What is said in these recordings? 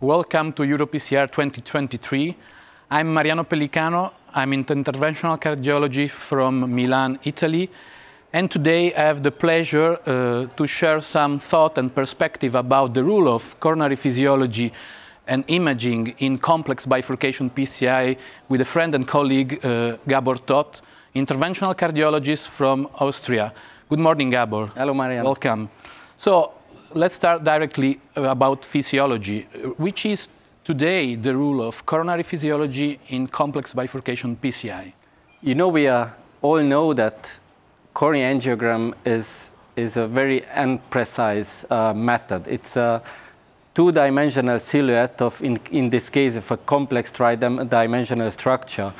Welcome to EuroPCR 2023. I'm Mariano Pellicano. I'm in interventional cardiology from Milan, Italy. And today I have the pleasure uh, to share some thought and perspective about the role of coronary physiology and imaging in complex bifurcation PCI with a friend and colleague, uh, Gabor Toth, interventional cardiologist from Austria. Good morning, Gabor. Hello, Mariano. Welcome. So let's start directly about physiology, which is today the rule of coronary physiology in complex bifurcation PCI. You know, we uh, all know that coronary angiogram is, is a very imprecise uh, method. It's a two-dimensional silhouette of, in, in this case, of a complex tri-dimensional structure.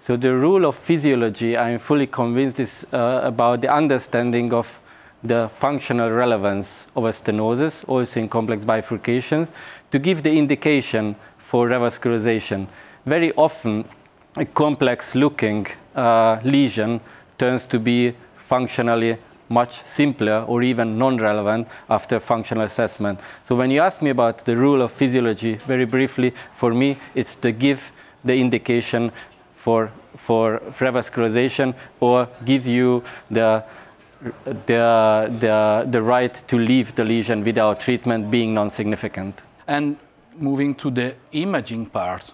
So the rule of physiology, I'm fully convinced, is uh, about the understanding of the functional relevance of a stenosis, also in complex bifurcations, to give the indication for revascularization. Very often, a complex-looking uh, lesion turns to be functionally much simpler or even non-relevant after functional assessment. So when you ask me about the rule of physiology, very briefly, for me, it's to give the indication for, for revascularization or give you the the, the, the right to leave the lesion without treatment being non-significant. And moving to the imaging part,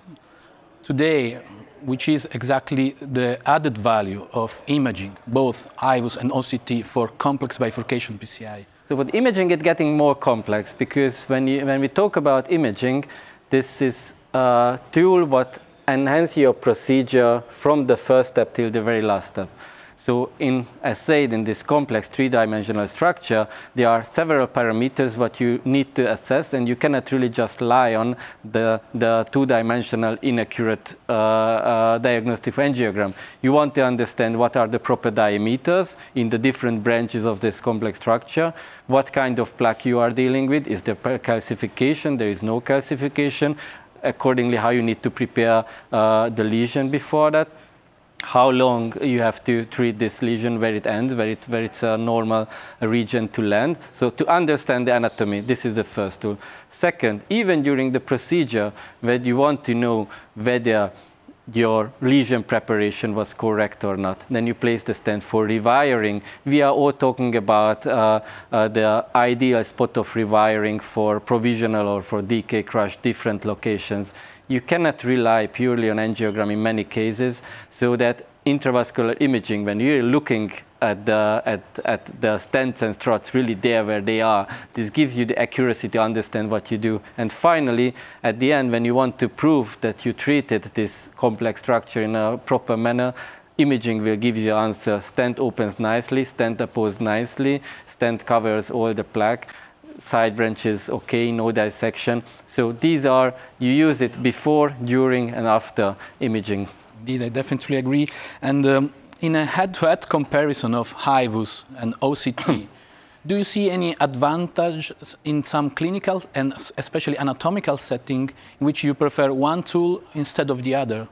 today, which is exactly the added value of imaging, both IVUS and OCT for complex bifurcation PCI? So with imaging, it's getting more complex because when, you, when we talk about imaging, this is a tool what enhance your procedure from the first step till the very last step. So in, as said, in this complex three-dimensional structure, there are several parameters what you need to assess, and you cannot really just rely on the, the two-dimensional inaccurate uh, uh, diagnostic angiogram. You want to understand what are the proper diameters in the different branches of this complex structure, what kind of plaque you are dealing with, is there calcification, there is no calcification, accordingly how you need to prepare uh, the lesion before that how long you have to treat this lesion where it ends, where, it, where it's a normal region to land. So to understand the anatomy, this is the first tool. Second, even during the procedure, where you want to know whether your lesion preparation was correct or not. Then you place the stent for rewiring. We are all talking about uh, uh, the ideal spot of rewiring for provisional or for DK crush, different locations. You cannot rely purely on angiogram in many cases, so that intravascular imaging, when you're looking at the, at, at the stents and struts really there where they are. This gives you the accuracy to understand what you do. And finally, at the end, when you want to prove that you treated this complex structure in a proper manner, imaging will give you the answer. Stent opens nicely, stent apposed nicely, stent covers all the plaque side branches okay, no dissection. So these are, you use it before, during, and after imaging. Indeed, I definitely agree. And um, in a head-to-head comparison of IVUS and OCT, do you see any advantage in some clinical and especially anatomical setting in which you prefer one tool instead of the other?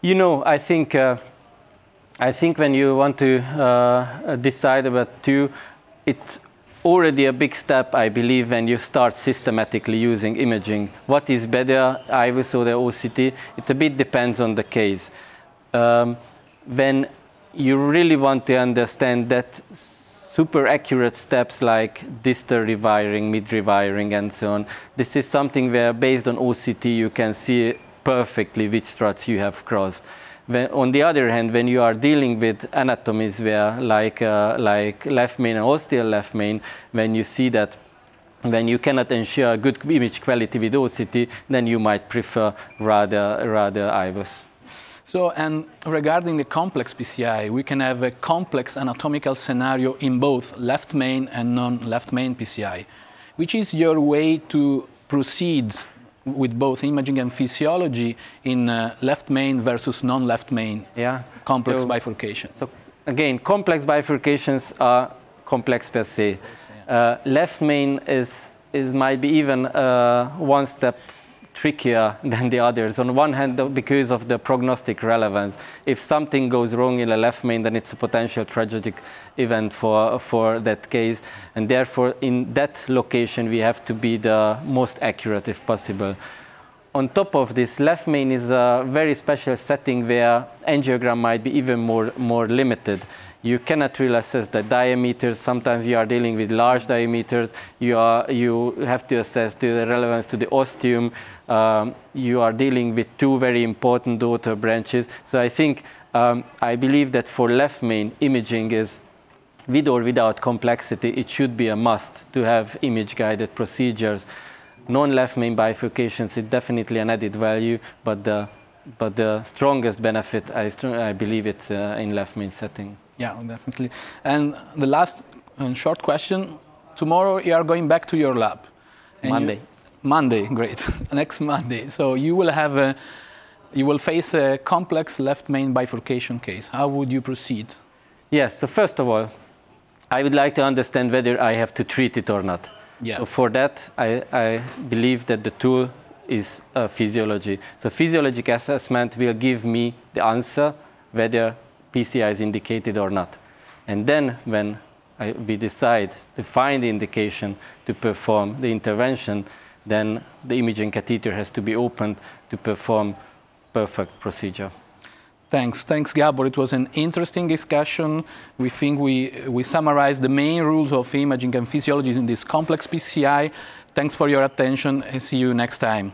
You know, I think uh, I think when you want to uh, decide about two, it's already a big step, I believe, when you start systematically using imaging. What is better, IVUS or the OCT? It a bit depends on the case. Um, when you really want to understand that super accurate steps like distal rewiring, mid rewiring, and so on. This is something where, based on OCT, you can see perfectly which struts you have crossed. When, on the other hand, when you are dealing with anatomies where, like, uh, like left main and ostial left main, when you see that when you cannot ensure good image quality with OCT, then you might prefer rather, rather IVUS. So, and regarding the complex PCI, we can have a complex anatomical scenario in both left main and non-left main PCI. Which is your way to proceed with both imaging and physiology in uh, left main versus non-left main yeah. complex so, bifurcation? So again, complex bifurcations are complex per se. Uh, left main is, is might be even uh, one step trickier than the others. On one hand, because of the prognostic relevance. If something goes wrong in the left main, then it's a potential tragic event for, for that case. And therefore, in that location, we have to be the most accurate if possible. On top of this, left main is a very special setting where angiogram might be even more, more limited you cannot really assess the diameters. Sometimes you are dealing with large diameters. You, are, you have to assess the relevance to the ostium. Um, you are dealing with two very important daughter branches. So I think, um, I believe that for left main, imaging is with or without complexity, it should be a must to have image-guided procedures. Non-left main bifurcations is definitely an added value, but the, but the strongest benefit, I, I believe it's uh, in left main setting. Yeah, definitely. And the last and short question: Tomorrow you are going back to your lab. Monday. You, Monday, great. Next Monday. So you will have a, you will face a complex left main bifurcation case. How would you proceed? Yes. So first of all, I would like to understand whether I have to treat it or not. Yeah. So for that, I, I believe that the tool is uh, physiology. So physiologic assessment will give me the answer whether PCI is indicated or not. And then when I, we decide to find the indication to perform the intervention, then the imaging catheter has to be opened to perform perfect procedure. Thanks. Thanks, Gabor. It was an interesting discussion. We think we, we summarized the main rules of imaging and physiology in this complex PCI. Thanks for your attention and see you next time.